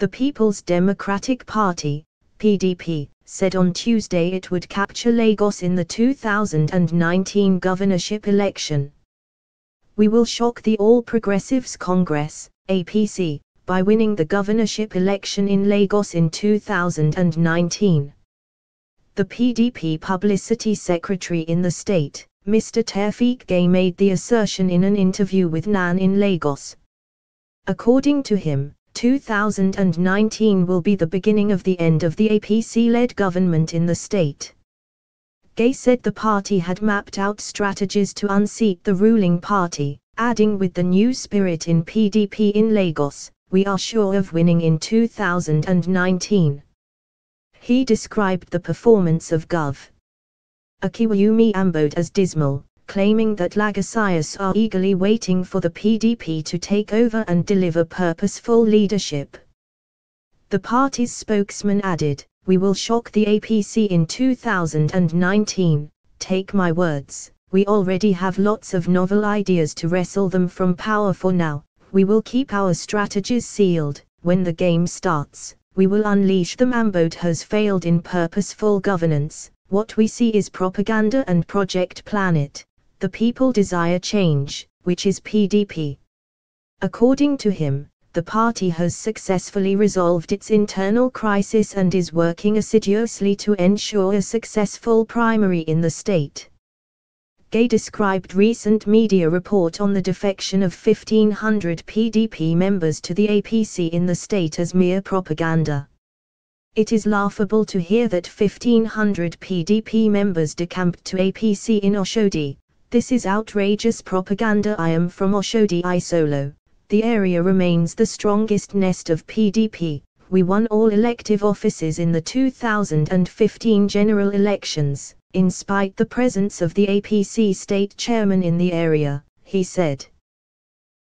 The People's Democratic Party, PDP, said on Tuesday it would capture Lagos in the 2019 governorship election. We will shock the All Progressives Congress, APC, by winning the governorship election in Lagos in 2019. The PDP publicity secretary in the state, Mr. Taofik Gani made the assertion in an interview with NAN in Lagos. According to him, 2019 will be the beginning of the end of the APC-led government in the state. Gani said the party had mapped out strategies to unseat the ruling party, adding with the new spirit in PDP in Lagos, we are sure of winning in 2019. He described the performance of Gov. Akinwunmi Ambode as dismal, claiming that Lagosians are eagerly waiting for the PDP to take over and deliver purposeful leadership. The party's spokesman added, We will shock the APC in 2019, take my words, we already have lots of novel ideas to wrestle them from power for now, we will keep our strategies sealed, when the game starts, we will unleash them. Ambode has failed in purposeful governance, what we see is propaganda and Project Planet the people desire change, which is PDP. According to him, the party has successfully resolved its internal crisis and is working assiduously to ensure a successful primary in the state. Gani described recent media report on the defection of 1500 PDP members to the APC in the state as mere propaganda. It is laughable to hear that 1500 PDP members decamped to APC in Oshodi, this is outrageous propaganda I am from Oshodi Isolo. The area remains the strongest nest of PDP. We won all elective offices in the 2015 general elections, in spite the presence of the APC state chairman in the area, he said.